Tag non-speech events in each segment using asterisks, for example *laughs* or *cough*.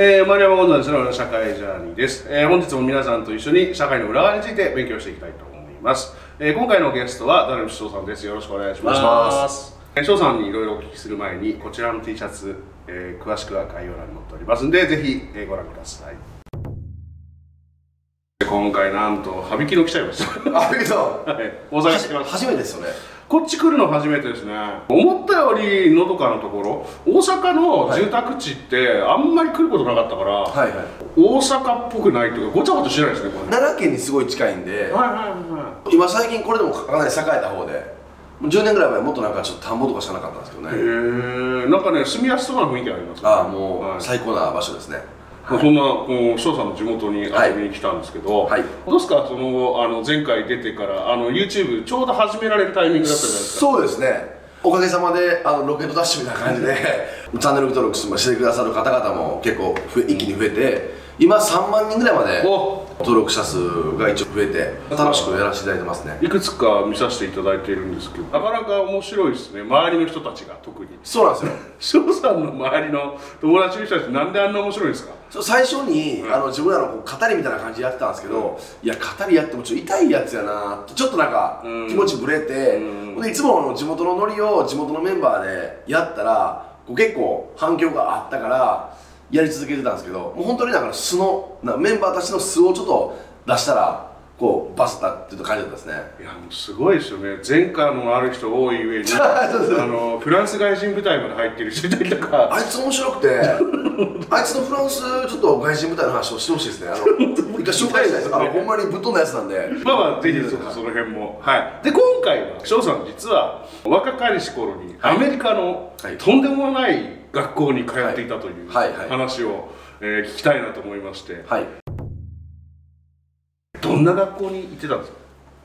えー、丸山ゴンザレスの社会ジャーニーです、えー本日も皆さんと一緒に社会の裏側について勉強していきたいと思います、えー今回のゲストはダルビッシさんです。よろしくお願いします。翔さんにいろいろお聞きする前にこちらの T シャツ、えー詳しくは概要欄に載っておりますんでぜひ、えーご覧ください。今回なんと羽引きの来ちゃいました。あ、びっくりした。*laughs* はい。大阪来てます初めてですよね。こっち来るの初めてですね。思ったよりのどかなところ大阪の住宅地ってあんまり来ることなかったから、はいはい。大阪っぽくないというかごちゃごちゃしないですねこれ。奈良県にすごい近いんで、はいはいは今最近これでもかなり栄えた方で、もう10年ぐらい前もっとなんかちょっと田んぼとかしかなかったんですけどいへね。えなんかね住みやすそうな雰囲気ありますね。ああ、もはい。う最高な場所ですね。そんなこの翔さんの地元に遊びに来たんですけど、はい。どうですかそのあの前回出てからあの YouTube ちょうど始められるタイミングだったじゃないですか。そうですね。おかげさまであのロケットダッシュみたいな感じで *laughs* チャンネル登録してくださる方々も結構一気に増えて今3万人ぐらいまでお登録者数が一応増えて楽しくやらせていただいてますね。いくつか見させていただいているんですけどなかなか面白いですね。周りの人たちが特に。そうなんですよ。*laughs* 翔さんの周りの友達の人たちなんであんな面白いんですか？そう最初に、あの自分らのこう語りみたいな感じでやってたんですけど、いや語りやってもちょっと痛いやつやなってちょっとなんかうん気持ちぶれて、うん。でいつもの地元のノリを地元のメンバーでやったら結構反響があったからやり続けてたんですけどもう本当にだから素のなメンバーたちの素をちょっと出したらこうバスったっていう感じだったんですね。いやもうすごいですよね。前科のある人多い上に。あのフランス外人部隊まで入ってる人いたりとか。あいつ面白くて *laughs* あいつのフランスちょっと外人部隊の話をしてほしいですね。あの一回紹介したいです。あのほんまにぶっ飛んだやつなんで。まあまあぜひその辺も。はい。で今回は翔さん実は若かりし頃にアメリカのはい。とんでもない学校に通っていたという話をえー聞きたいなと思いまして。はい。どんな学校に行ってたんですか？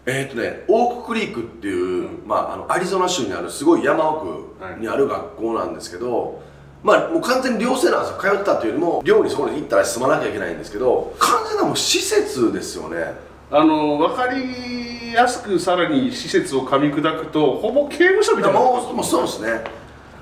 えーっとね、オーククリークっていう、まあ、あのアリゾナ州にあるすごい山奥にある学校なんですけど、まあ、もう完全に寮生なんですよ。通ってたというよりも寮にそこに行ったら住まなきゃいけないんですけど完全なもう施設ですよね。あの分かりやすくさらに施設を噛み砕くとほぼ刑務所みたいな。もうもうそうですね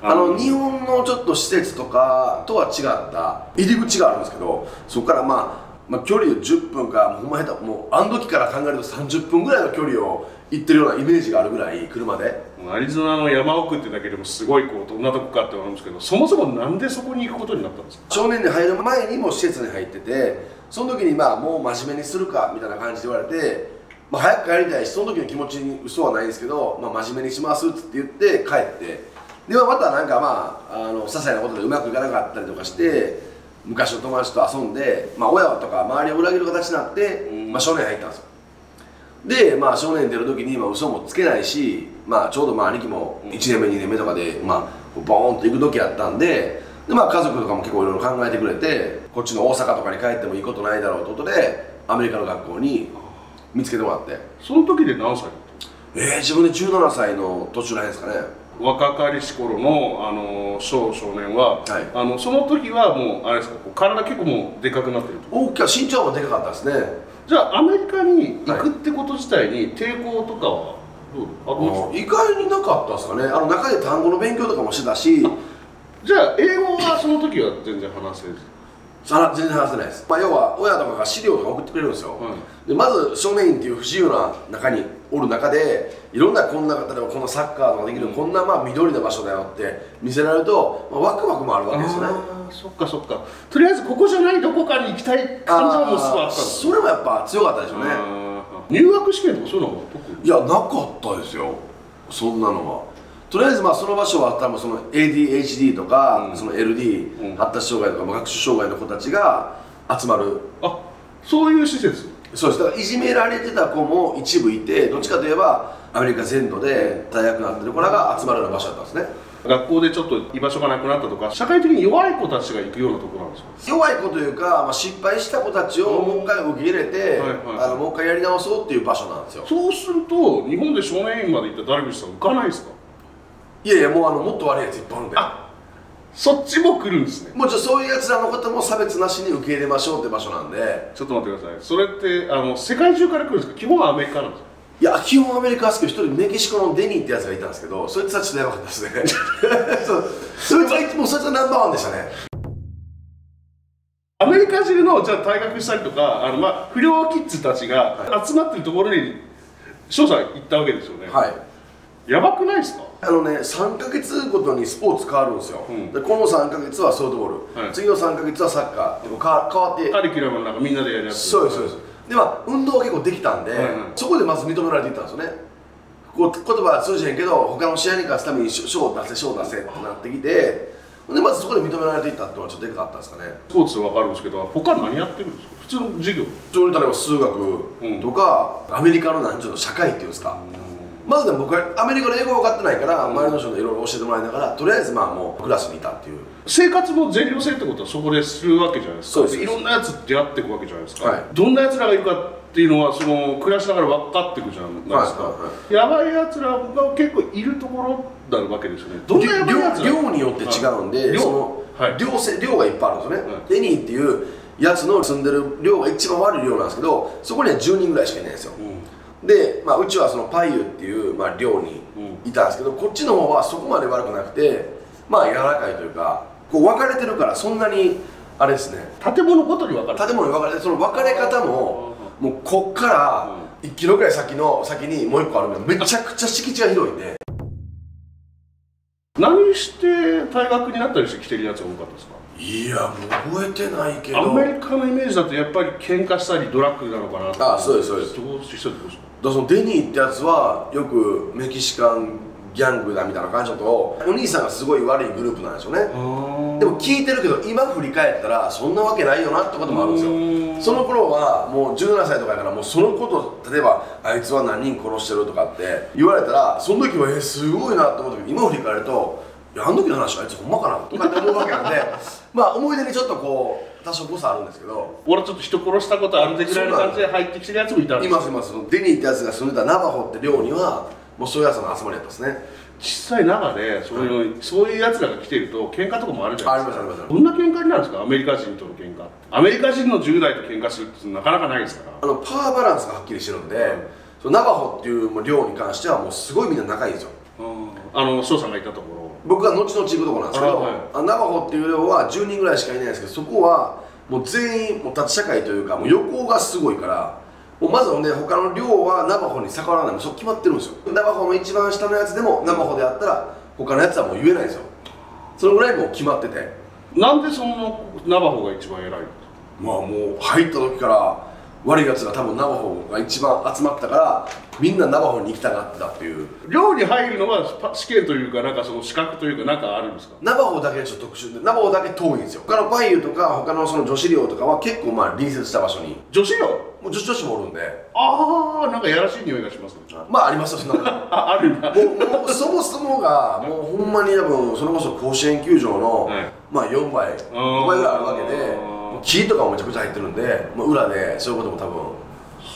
あの日本のちょっと施設とかとは違った入り口があるんですけどそこからまあまあ、距離で10分かもうほんま下手もうあの時から考えると30分ぐらいの距離を行ってるようなイメージがあるぐらい車で。アリゾナの山奥ってだけでもすごいこうどんなとこかって思うんですけどそもそもなんでそこに行くことになったんですか？少年に入る前にも施設に入っててその時にまあもう真面目にするかみたいな感じで言われて、まあ、早く帰りたいしその時の気持ちに嘘はないんですけど、まあ、真面目にしますって言って帰ってでまたなんかまああの些細なことでうまくいかなかったりとかして昔の友達と遊んで、まあ、親とか周りを裏切る形になって、まあ、少年入ったんですよ。で、まあ、少年出る時に、まあ、嘘もつけないし、まあ、ちょうどまあ兄貴も1年目2年目とかで、まあ、ボーンと行く時やったんでで、まあ、家族とかも結構いろいろ考えてくれてこっちの大阪とかに帰ってもいいことないだろうってことでアメリカの学校に見つけてもらって。その時で何歳えー、自分で17歳の途中らへんですかね若かりし頃のあの少少年は、はい。あのその時はもうあれですか体結構もうでかくなってると。大きな身長もでかかったですね。じゃあアメリカに行くってこと自体に抵抗とかはどうありました意外になかったですかね。あの中で単語の勉強とかもしてたし。じゃあ英語はその時は全然話せず。さ全然話せないです、まあ、要は親とかが資料とか送ってくれるんですよ、でまず少年院っていう不自由な中におる中でいろんなこんな例えばこんなサッカーとかできる、こんなまあ緑の場所だよって見せられると、まあ、ワクワクもあるわけですよね。ああそっかそっか。とりあえずここじゃないどこかに行きたい感情はもうすぐあったそれもやっぱ強かったでしょうね。入学試験とかそういうのは特に。いやなかったですよ。そんなのはとりあえずまあその場所は多分その ADHD とか、うん。その LD、うん。発達障害とかまあ学習障害の子たちが集まる。あそういう施設？そうです。だからいじめられてた子も一部いてどっちかといえばアメリカ全土で大学になってる子らが集まるような場所だったんですね。学校でちょっと居場所がなくなったとか社会的に弱い子たちが行くようなところなんですか？弱い子というか、まあ、失敗した子たちをもう一回受け入れて、はいはいあのもう一回やり直そうっていう場所なんですよ。そうすると日本で少年院まで行ったダルビッシュさん浮かないですか？いやいやもうあのもっと悪いやついっぱいあるんであそっちも来るんですね。もうちょそういうやつらのことも差別なしに受け入れましょうって場所なんで。ちょっと待ってください。それってあの世界中から来るんですか？基本はアメリカなんですか？いや基本アメリカですけど一人メキシコのデニーってやつがいたんですけどそいつはちょっとやばかったですね。*laughs* そう。そいつはいつもそいつはナンバーワンでしたね。アメリカ中のじゃあ退学したりとかあの、まあ、不良キッズたちが集まってるところに翔さん行ったわけですよね、はいやばくないですか？あのね3か月ごとにスポーツ変わるんですよ、うん。でこの3か月はソフトボール、はい。次の3か月はサッカー。でこう変わって。カリキュラムの中みんなでやるやつ。そうですそうです。でまあ運動は結構できたんで、はいはい。そこでまず認められていったんですよね。こう言葉は通じへんけど他の試合に勝つために賞を出せ賞を出せってなってきてでまずそこで認められていったっていうのはちょっとでかかったんですかね。スポーツで分かるんですけど他何やってるんですか？普通の授業。普通に例えば数学とか、アメリカの何ちゅうの社会っていうんですか、まずでも僕はアメリカの英語分かってないから周りの人にいろいろ教えてもらいながらとりあえずまあもうクラスにいたっていう。生活の全量性ってことはそこでするわけじゃないですか。そうです。いろんなやつ出会っていくわけじゃないですか、はい。どんなやつらがいるかっていうのはその暮らしながら分かっていくじゃないですか、はいはいやばいやつらが結構いるところなわけですよねどんなやばいやつら量量によって違うんで、量その、はい。量せ量がいっぱいあるんですよね、はい。デニーっていうやつの住んでる量が一番悪い量なんですけどそこには10人ぐらいしかいないんですよ、で、まあ、うちはそのパイユっていう、まあ、寮にいたんですけどこっちの方はそこまで悪くなくてまあ柔らかいというかこう分かれてるからそんなにあれですね。建物ごとに分かる。建物に分かれてその分かれ方ももうこっから1キロぐらい先の先にもう1個あるのめちゃくちゃ敷地が広いんで。何して退学になったりして来てるやつが多かったですか？いやもう覚えてないけど。アメリカのイメージだとやっぱり喧嘩したりドラッグなのかなとあそうですそうです。どうしてるんですか？らそのデニーってやつはよくメキシカンギャングだみたいな感じだとお兄さんがすごい悪いグループなんでしょうね。でも聞いてるけど今振り返ったらそんなわけないよなってこともあるんですよ。その頃はもう17歳とかやからもうそのこと例えばあいつは何人殺してるとかって言われたらその時はえすごいなと思ったけど今振り返るといやあの時の話あいつほんまかなとかって思うわけなんで *laughs* まあ思い出にちょっとこう多少誤差あるんですけど。俺ちょっと人殺したことあるぜぐらいの感じで入ってきてるやつもいたんですいますいます。デニーってやつが住んでたナバホって寮にはもうそういうやつの集まりだったんですね。実際中でそういう,、そういうやつらが来てると喧嘩とかもあるじゃないですか。ありますありますどんな喧嘩になるんですか？アメリカ人との喧嘩。アメリカ人の10代と喧嘩するってなかなかないですから。あのパワーバランスがはっきりしてるんで、そのナバホっていう寮に関してはもうすごいみんな仲いいんですよ。あの翔さんがいたところ僕が後々行くとこなんですけど、あはい。あナバホっていう寮は10人ぐらいしかいないんですけどそこはもう全員もう立ち社会というかもう横がすごいからもうまずほんで他の寮はナバホに逆らわない。もうそう決まってるんですよ。ナバホの一番下のやつでもナバホであったら他のやつはもう言えないんですよ。そのぐらいもう決まってて。なんでそのナバホが一番偉いの？まあもう入った時から悪いやつが多分ナバホが一番集まったからみんなナバホに行きたがってたっていう。寮に入るのはパ試験というかなんかその資格というかなんかあるんですか？ナバホだけちょっと特殊でナバホだけ遠いんですよ。他のパイユとか他のその女子寮とかは結構まあ隣接した場所に。女子寮？もう女子女子もおるんで。ああなんかやらしい匂いがしますね。まあありますよそんなあ *laughs* あるんだ。もうもうそもそもがもうほんまに多分それこそ甲子園球場の、はい。まあ4倍5倍ぐらいあるわけでもう木とかもめちゃくちゃ入ってるんでもう裏でそういうことも多分。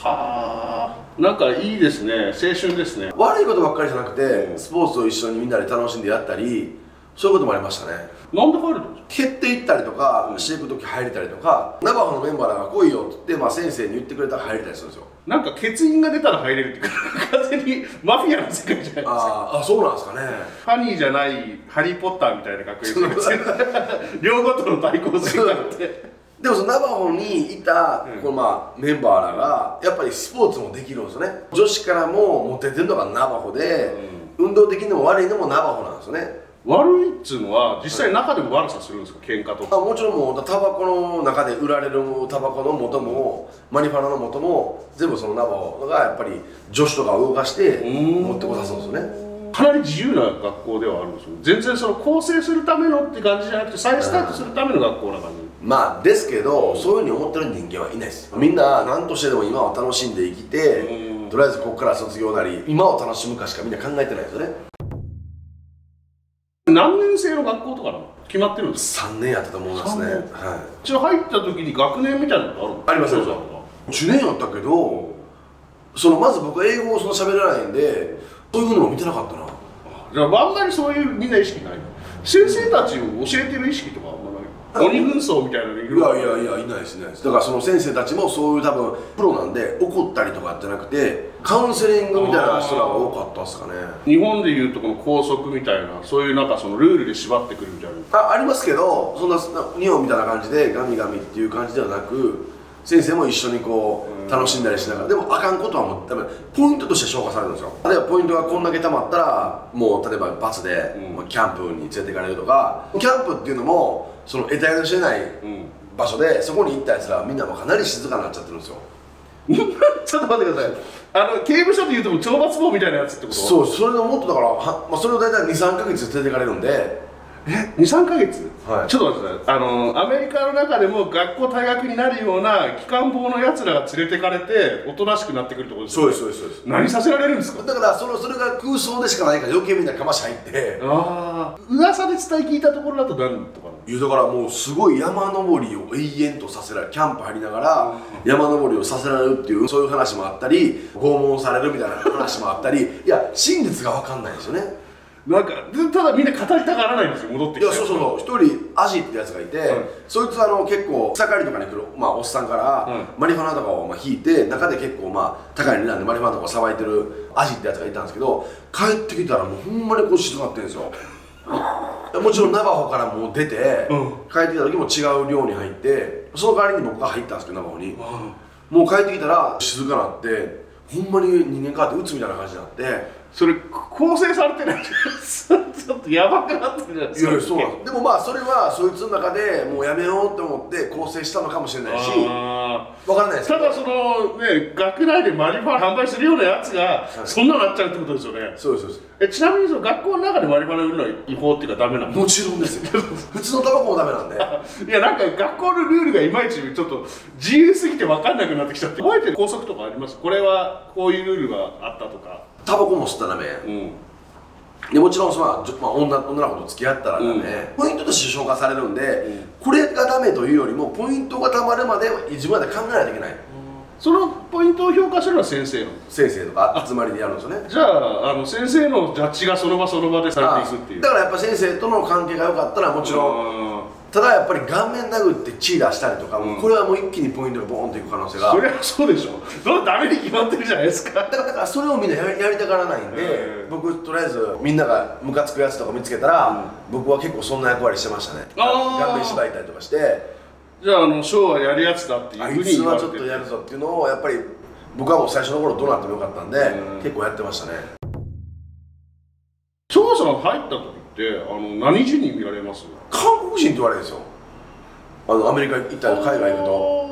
はあ。なんかいいですね。青春ですね。悪いことばっかりじゃなくて、うんスポーツを一緒にみんなで楽しんでやったりそういうこともありましたね。なんで入るんですか蹴っていったりとか、していく時入れたりとかナバホのメンバーらが来いよって言って、まあ、先生に言ってくれたら入れたりするんですよ。なんか欠員が出たら入れるっていうか完全にマフィアの世界じゃないですか。あーあそうなんですかね。ファニーじゃないハリー・ポッターみたいな学園 *laughs* 両ごとの対抗戦があってでもそのナバホにいた、うん。このまあメンバーらがやっぱりスポーツもできるんですよね。女子からもモテてるのがナバホで、運動的にも悪いのもナバホなんですよね。悪いっつうのは実際中でも悪さするんですか？喧嘩とか。あもちろんもうタバコの中で売られるタバコの元も、マニファナの元も全部そのナバホがやっぱり女子とかを動かして持ってこさすんですよね。かなり自由な学校ではあるんですよ。全然その構成するためのって感じじゃなくて再スタートするための学校な感じまあですけどそういうふうに思ってる人間はいないです。みんな何としてでも今を楽しんで生きてうん。とりあえずここから卒業なり今を楽しむかしかみんな考えてないですよね。何年生の学校とかなの？決まってるんですか3年やったと思いますね。は一応入った時に学年みたいなのあるの？ありますそうそうい1年やったけどそのまず僕は英語をその喋らないんでそういうのも見てなかったな。じゃああんまりそういうみんな意識ないの？先生たちを教えてる意識とか鬼軍曹みたいなのいる。いやいやいやいないですいないです。だからその先生たちもそういう多分プロなんで怒ったりとかじゃなくてカウンセリングみたいな人らが多かったっすかね。日本でいうとこの校則みたいなそういうなんかそのルールで縛ってくるみたいな。あありますけどそんな日本みたいな感じでガミガミっていう感じではなく先生も一緒にこう楽しんだりしながらでもあかんことはもう多分ポイントとして消化されるんですよ。例えばポイントがこんだけ溜まったらもう例えばバスで、キャンプに連れて行かれるとかキャンプっていうのもその得体の知れないうん場所でそこに行ったやつらはみんなもうかなり静かになっちゃってるんですよ。*laughs* ちょっと待ってください。あの刑務所でいうと懲罰房みたいなやつってこと？そうそれのもっとだからは、まあ、それを大体23か月連れて行かれるんでえ23か月、はい。ちょっと待ってください。あのアメリカの中でも学校退学になるような機関棒のやつらが連れてかれておとなしくなってくるってことですよね。そうですそうです何させられるんですか？だからそのそれが空想でしかないから余計みんなかまし入って。ああ噂で伝え聞いたところだと何とかいやだからもうすごい山登りを永遠とさせられる。キャンプ入りながら山登りをさせられるっていうそういう話もあったり拷問されるみたいな話もあったり。いや真実が分かんないんですよねなんかでただみんな語りたがらないんですよ戻ってきて。いやそうそうそう一人アジってやつがいて、はい。そいつあの結構草刈りとかに来る、まあ、おっさんから、はい。マリファナとかをまあ引いて中で結構まあ高い値段でマリファナとかをさばいてるアジってやつがいたんですけど帰ってきたらもうほんまにこう静かってんですよ。*laughs* もちろんナバホからもう出て、うん。帰ってきた時も違う寮に入ってその代わりに僕が入ったんですけどナバホに、もう帰ってきたら静かなってほんまに人間変わって鬱みたいな感じになってそれ構成されてないちょっとやばくなってるじゃないですか。いやそうなんでもまあそれはそいつの中でもうやめようって思って構成したのかもしれないしあわからないですただそのね学内でマリファナ販売するようなやつがそんなのなっちゃうってことですよね。そうですそうです。えちなみにその学校の中でマリファナ売るのは違法っていうかダメなのもちろんですよ *laughs* 普通のタバコもダメなんで。*laughs* いやなんか学校のルールがいまいちちょっと自由すぎて分かんなくなってきちゃって。覚えてる校則とかあります？これはこういうルールがあったとかタバコも吸ったらダメうん。でもちろんその、まあまあ、女女の子と付き合ったらダメ、うん。ポイントとして消化されるんで、ん。これがダメというよりもポイントがたまるまで自分らで考えないといけない。そのポイントを評価するのは先生なの。先生とか集まりでやるんですよね。じゃああの先生のジャッジがその場その場でされていくっていう。だからやっぱ先生との関係が良かったらもちろんんただやっぱり顔面殴って血出したりとか、うん。これはもう一気にポイントがボーンといく可能性が。そりゃそうでしょ。それダメに決まってるじゃないですか。だからそれをみんなやりたがらないんで、ええ僕とりあえずみんながムカつくやつとか見つけたら、僕は結構そんな役割してましたね。顔面縛いたりとかして。じゃああのショーはやるやつだっていうあいふうにつはちょ言われてっとやるぞっていうのをやっぱり僕はもう最初の頃どうなってもよかったんで、うん。結構やってましたね。翔さん入った時？ってあの何人に見られます？韓国人って言われるんですよ。あのアメリカ行ったり海外行くと。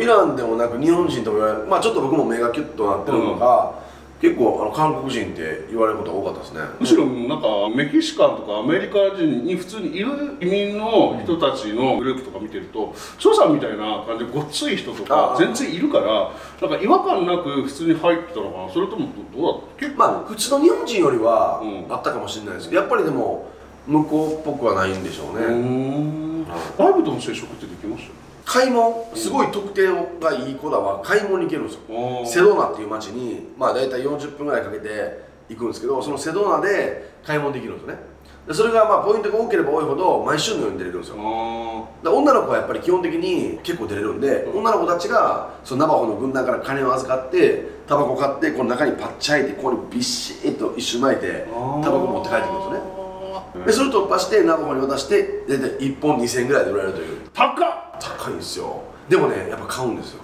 イランでもなく日本人とも言われる。まあちょっと僕も目がキュッとなってるのか、結構あの韓国人って言われることが多かったですね。むしろなんかメキシカンとかアメリカ人に普通にいる移民の人たちのグループとか見てると翔さんみたいな感じでごっつい人とか全然いるからなんか違和感なく普通に入ってたのかな。それともどどうだった？結構、まあ普通の日本人よりはうん。あったかもしれないですけどやっぱりでも向こうっぽくはないんでしょうね、ん。外部との接触ってできました買い物すごい特典がいい子らは買い物に行けるんですよ。セドナっていう町にまあ大体40分ぐらいかけて行くんですけどそのセドナで買い物できるんですよね。でそれがまあポイントが多ければ多いほど毎週のように出れるんですよ。女の子はやっぱり基本的に結構出れるんで、女の子たちがそのナバホの軍団から金を預かってタバコ買ってこの中にパッチ入ってここにビッシッと一周巻いてー。タバコ持って帰ってくるんですよね。ねでそれ突破してナバホに渡して大体1本2000円ぐらいで売られるという。高っ高いんですよ。でもねやっぱ買うんですよ。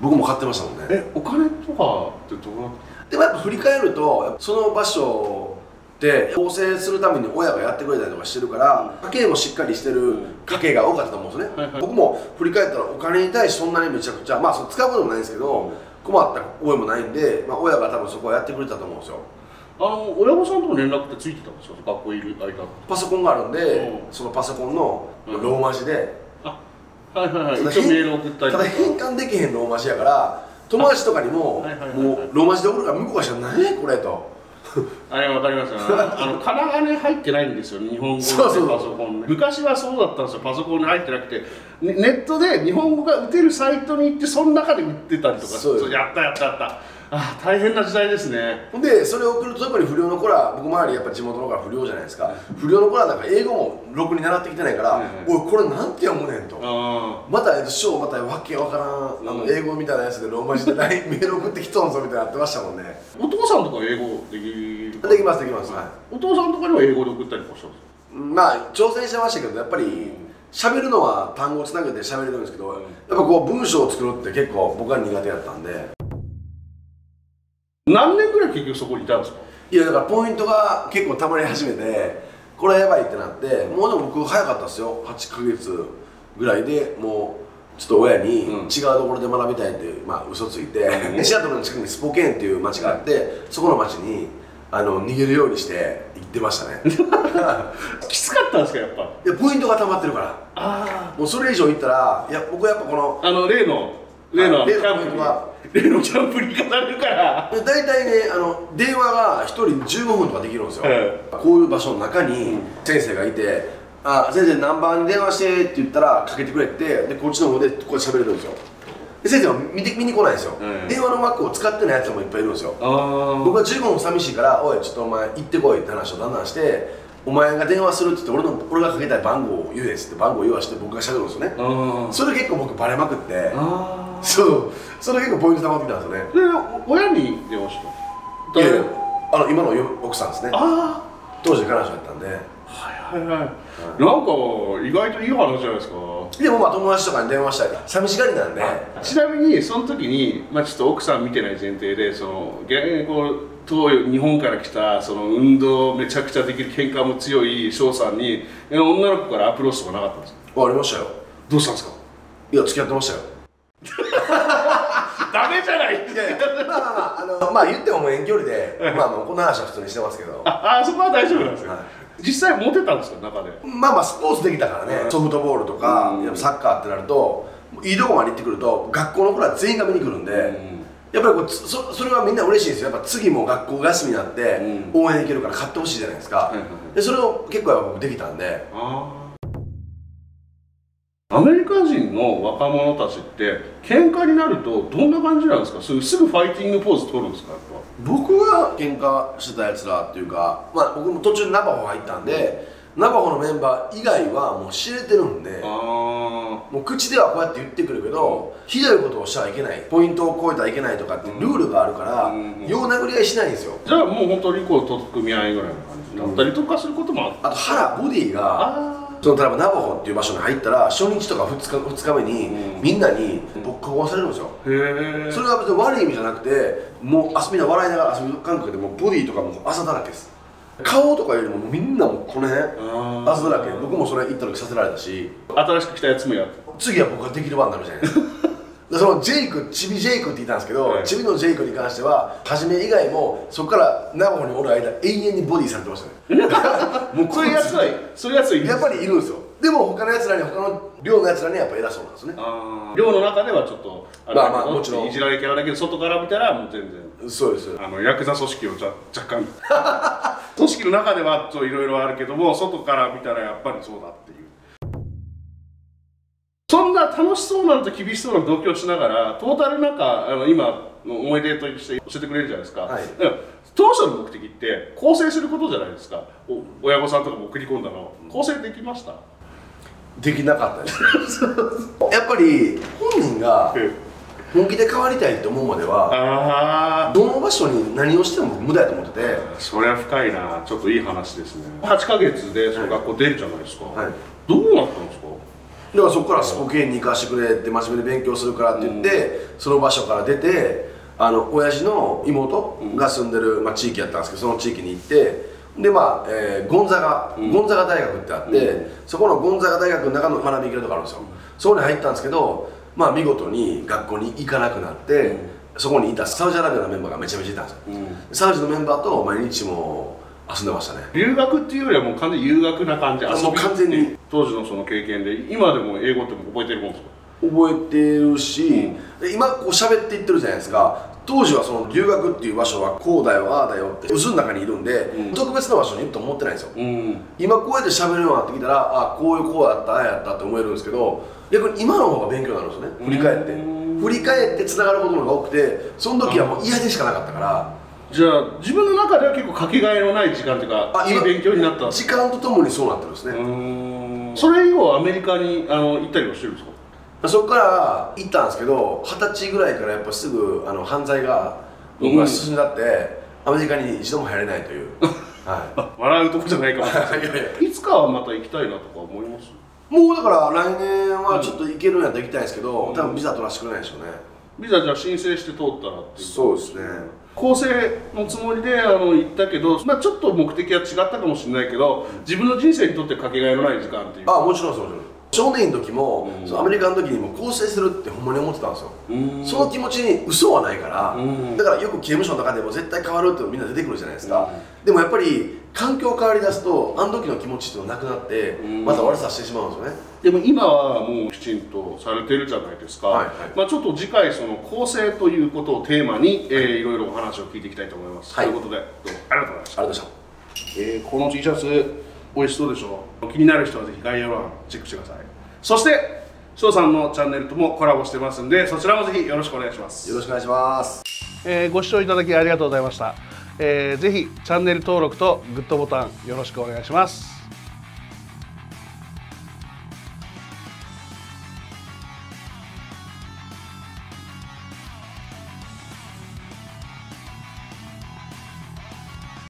僕も買ってましたもんね。えお金とかってどうなでもやっぱ振り返るとその場所って構成するために親がやってくれたりとかしてるから家計もしっかりしてる家計が多かったと思うんですよね、はいはい。僕も振り返ったらお金に対してそんなにめちゃくちゃまあその使うこともないんですけど、困った覚えもないんで、まあ、親が多分そこはやってくれたと思うんですよ。あの親御さんとの連絡ってついてたんですか？学校いる間パソコンがあるんで、うん。そのパソコンのうん。ローマ字で、あはいはいはい。ただ一応メール送ったりただ変換できへんローマ字やから友達とかにもはいはいはいはい。もうローマ字で送るから向こうがしたら「何これ」と。*laughs* あれわかりますよ。あの金がね入ってないんですよ。日本語のそうそうパソコンね。昔はそうだったんですよ。パソコンに入ってなくてねネットで日本語が打てるサイトに行ってその中で売ってたりとかそうやったやったやった。あ大変な時代ですね。でそれを送ると特に不良の子ら僕周りやっぱ地元の子ら不良じゃないですか。不良の子らなんか英語もろくに習ってきてないから「おいこれなんて読むねん」と。あまた、えっと、師匠またわけわからんあの英語みたいなやつでローマ字でメール送ってきとんぞみたいにな。ってましたもんねーお父さんとか英語できる？できますできます、はい。お父さんとかには英語で送ったりとかしたんですか？まあ挑戦してましたけどやっぱり喋るのは単語をつなげて喋れるんですけど、やっぱこう文章を作るって結構僕は苦手やったんで。何年ぐらい結局そこにいたんですか？いやだからポイントが結構たまり始めてこれはやばいってなってもうでも僕早かったですよ。8ヶ月ぐらいでもうちょっと親にうん。違うところで学びたいって、まあ嘘ついて、で *laughs* シアトルの近くにスポケーンっていう町があってそこの町にあの逃げるようにして行ってましたね。*laughs* きつかったんですかやっぱ？いやポイントがたまってるから。あもうそれ以上行ったらいや僕はやっぱこのああの例の例のキャンプに。例のキャンプに行かれるから。大体ねあの電話が1人15分とかできるんですよ、えこういう場所の中に先生がいて「あ先生何番に電話して」って言ったらかけてくれってでこっちの方でここで喋れるんですよ。で先生は見て見に来ないんですよ、ええ電話の枠を使ってないやつもいっぱいいるんですよ。あ僕は15分寂しいから「おいちょっとお前行ってこい」って話をだんだんして「お前が電話する」って言って俺の俺がかけたい番号を言えっつって番号を言わして僕が喋るんですよね。あそれ結構僕バレまくって。あそう。それ結構ポイント溜まってきたんですよね。でお親に電話したいやいやあの今の奥さんですね。あ当時彼女だったんで。あはいはいはい、なんか意外といい話じゃないですかでもまあ友達とかに電話したり寂しがりなんで。ちなみにその時に、まあ、ちょっと奥さん見てない前提でその逆にこう東日本から来たその運動めちゃくちゃできる喧嘩も強い翔さんにえ女の子からアプローチとかなかったんですか？終わりましたよ。どうしたんですか？いや付き合ってましたよ。*laughs* ダメじゃない！いやいやまあまあまああのまあ言っても遠距離でまあまあこんな話は普通にしてますけど。ああそこは大丈夫なんですよ、はい実際モテたんですか？中で。まあまあスポーツできたからね。ソフトボールとかサッカーってなるといいとこまで行ってくると学校の子ら全員が見に来るんで、やっぱりこうつそそれはみんな嬉しいんですよ。やっぱ次も学校が休みになってう応援できるから買ってほしいじゃないですか、でそれを結構やっぱ僕できたんで。あアメリカ人の若者たちって喧嘩になるとどんな感じなんですか？すぐすぐファイティングポーズ取るんですか？やっ僕が喧嘩してたやつらっていうか、まあ、僕も途中でナバホ入ったんで、ナバホのメンバー以外はもう知れてるんでもう口ではこうやって言ってくるけど、ひどいことをしちゃいけないポイントを超えたらいけないとかっていうルールがあるから、うんよう殴り合いしないんですよ。じゃあもう本当にこう取っ組み合いぐらいの感じだったりとかすることもあった、あと腹ボディがあその例えばナバホっていう場所に入ったら初日とか2日 ,2 日目に、うん。みんなにボッコボコされるんですよ。へえそれは別に悪い意味じゃなくてもうあみんな笑いながら遊ぶ感覚でもうボディとかもう朝だらけです。顔とかよりもみんなもうこの辺朝だらけ。僕もそれ行った時させられたし。新しく来たやつもや次は僕ができる番になるじゃないですか。で *laughs* そのジェイクチビジェイクって言ったんですけど、はい。チビのジェイクに関しては初め以外もそこから長穂におる間永遠にボディされてましたね。*laughs* もうそういうやつはそういうやつはいるやっぱりいるんですよ。でも他のやつらに他の寮のやつらにはやっぱ偉そうなんですね。寮の中ではちょっとまあまあもちろん。いじられキャラだけど外から見たらもう全然そうです。あのヤクザ組織をじゃ若干。*laughs* 組織の中ではといろいろあるけども外から見たらやっぱりそうだっていうそんな楽しそうなのと厳しそうなの同居しながらトータルなんかあの今の思い出として教えてくれるじゃないですか、はい。うん当初の目的って構成することじゃないですか。お親御さんとかも送り込んだの。構成できました、できなかったです。ね *laughs* やっぱり本人が本気で変わりたいって思うまではああどの場所に何をしても僕無駄やと思ってて。それは深いな。ちょっといい話ですね。8ヶ月でその学校出るじゃないですか、はい。どうなったんですか？だからそこからスポケーンに行かしてくれって真面目に勉強するからって言って、その場所から出てあの親父の妹が住んでる、まあ、地域やったんですけどその地域に行ってでまあ、えーゴンザガ、うん。ゴンザガ大学ってあって、うそこのゴンザガ大学の中の学び行けるとこあるんですよ、そこに入ったんですけどまあ見事に学校に行かなくなって、うん。そこにいたサウジアラビアのメンバーがめちゃめちゃいたんですよ。サウジのメンバーと毎日も遊んでましたね。留学っていうよりはもう完全に留学な感じ遊びもう完全に当時のその経験で今でも英語って覚えてるもんですか？覚えてるし、で今こう喋っていってるじゃないですか。当時はその留学っていう場所はこうだよああだよって渦の中にいるんで、うん。特別な場所にいると思ってないんですよ。うん。今こうやって喋るようになってきたらあこういうこうやったああやったって思えるんですけど逆に今の方が勉強になるんですよね。振り返って。うん振り返ってつながることの方が多くてその時はもう嫌でしかなかったから。じゃあ自分の中では結構かけがえのない時間というかいいあ今勉強になった。時間とともにそうなってるんですね、それ以後アメリカにあの行ったりはしてるんですか？そこから行ったんですけど二十歳ぐらいからやっぱすぐあの犯罪が僕が進んだって、アメリカに一度も入れないという。*laughs* は笑うとこじゃないかもしれない。*laughs* いつかはまた行きたいなとか思います？もうだから来年はちょっと行けるんやったら行きたいんですけど、多分ビザ取らせてくれないでしょうね。ビザじゃあ申請して通ったらっていう。そうですね構成のつもりであの行ったけど、まあ、ちょっと目的は違ったかもしれないけど自分の人生にとってかけがえのない時間っていう。あもちろんです。もちろん少年院の時も、うん。そのアメリカの時にも構成するってほんまに思ってたんですよ、うん。その気持ちに嘘はないから、うん。だからよく刑務所の中でも絶対変わるってみんな出てくるじゃないですか、でもやっぱり環境変わりだすとあの時の気持ちっていうなくなって、うん。また悪さしてしまうんですよね。でも今はもうきちんとされてるじゃないですか、はいはい。まあ、ちょっと次回その構成ということをテーマに、えーいろいろお話を聞いていきたいと思います、はい。ということでどうもありがとうございました。ありがとうございました。えーこの T シャツ美味しそうでしょ？気になる人はぜひ概要欄チェックしてください。そして翔さんのチャンネルともコラボしてますんでそちらもぜひよろしくお願いします。よろしくお願いします。えーご視聴いただきありがとうございました、えーぜひチャンネル登録とグッドボタンよろしくお願いします。